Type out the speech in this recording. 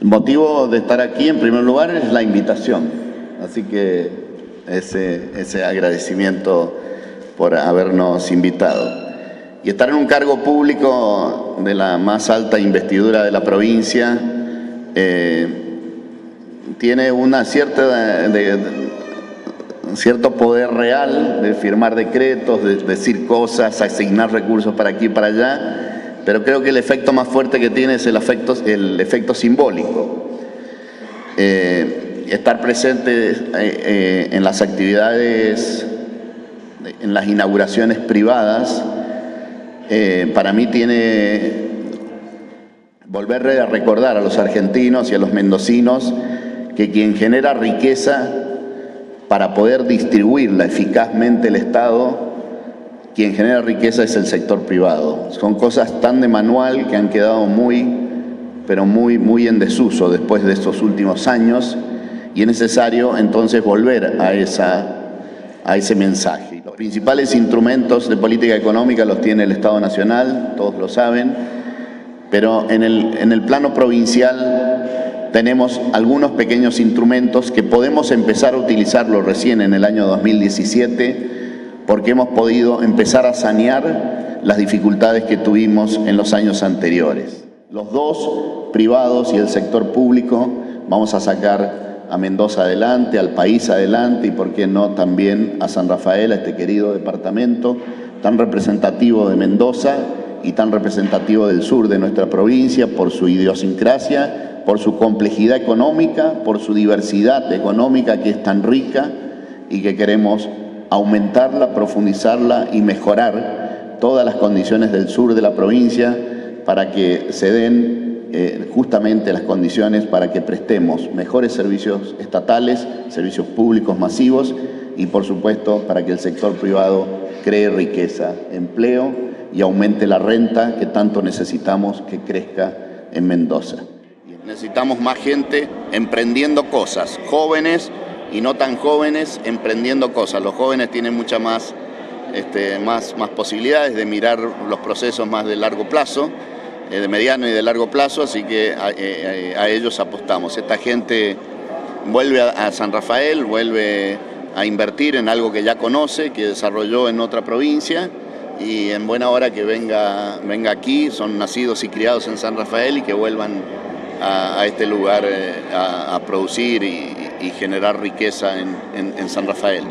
El motivo de estar aquí, en primer lugar, es la invitación. Así que ese, ese agradecimiento por habernos invitado. Y estar en un cargo público de la más alta investidura de la provincia eh, tiene una cierta cierto poder real de firmar decretos, de decir cosas, asignar recursos para aquí y para allá, pero creo que el efecto más fuerte que tiene es el efecto, simbólico. Eh, estar presente eh, eh, en las actividades, en las inauguraciones privadas, para mí tiene volver a recordar a los argentinos y a los mendocinos que quien genera riqueza para poder distribuirla eficazmente el Estado, quien genera riqueza es el sector privado. Son cosas tan de manual que han quedado muy, pero muy, muy en desuso después de estos últimos años y es necesario entonces volver a, esa, a ese mensaje. Los principales instrumentos de política económica los tiene el Estado Nacional, todos lo saben, pero en el, en el plano provincial tenemos algunos pequeños instrumentos que podemos empezar a utilizarlo recién en el año 2017 porque hemos podido empezar a sanear las dificultades que tuvimos en los años anteriores. Los dos, privados y el sector público, vamos a sacar a Mendoza adelante, al país adelante y, por qué no, también a San Rafael, a este querido departamento tan representativo de Mendoza y tan representativo del sur de nuestra provincia por su idiosincrasia por su complejidad económica, por su diversidad económica que es tan rica y que queremos aumentarla, profundizarla y mejorar todas las condiciones del sur de la provincia para que se den eh, justamente las condiciones para que prestemos mejores servicios estatales, servicios públicos masivos y por supuesto para que el sector privado cree riqueza, empleo y aumente la renta que tanto necesitamos que crezca en Mendoza. Necesitamos más gente emprendiendo cosas, jóvenes y no tan jóvenes emprendiendo cosas. Los jóvenes tienen muchas más, este, más, más posibilidades de mirar los procesos más de largo plazo, eh, de mediano y de largo plazo, así que a, eh, ellos apostamos. Esta gente vuelve a, San Rafael, vuelve a invertir en algo que ya conoce, que desarrolló en otra provincia y en buena hora que venga, venga aquí, son nacidos y criados en San Rafael y que vuelvan a, este lugar eh, a, producir y, generar riqueza en San Rafael.